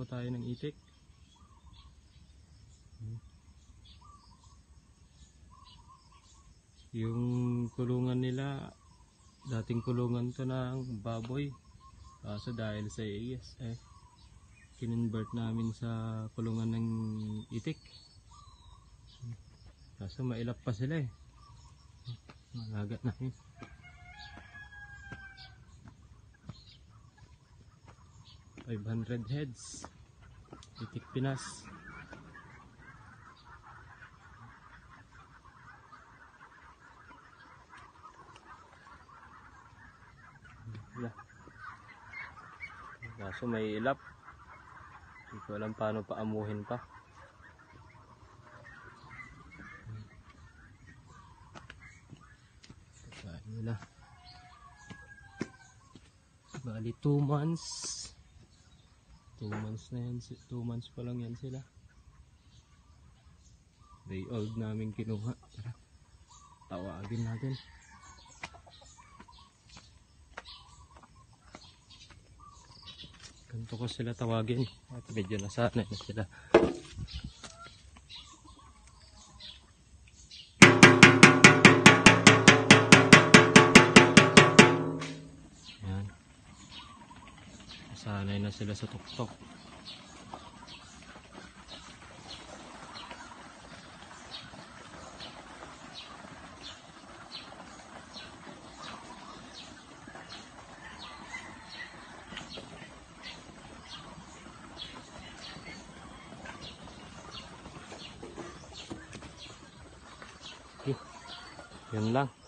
po tayo ng itik. Yung kulungan nila, dating kulungan to ng baboy. Kaso dahil sa AES, eh, kinonvert namin sa kulungan ng itik. Kaso mailap pa sila eh. Malagat namin. Five hundred heads. Itik Pinas. Kaso may ilap. Hindi ko alam paano paamuhin pa. Bali 2 months. 2 months na yan. 2 months pa lang yan sila. Day old namin kinuha. Tara. Tawagin natin. Ganito ko sila tawagin. At medyo nasanay na sila. Nasanay na sila sa tuktok. Yun lang.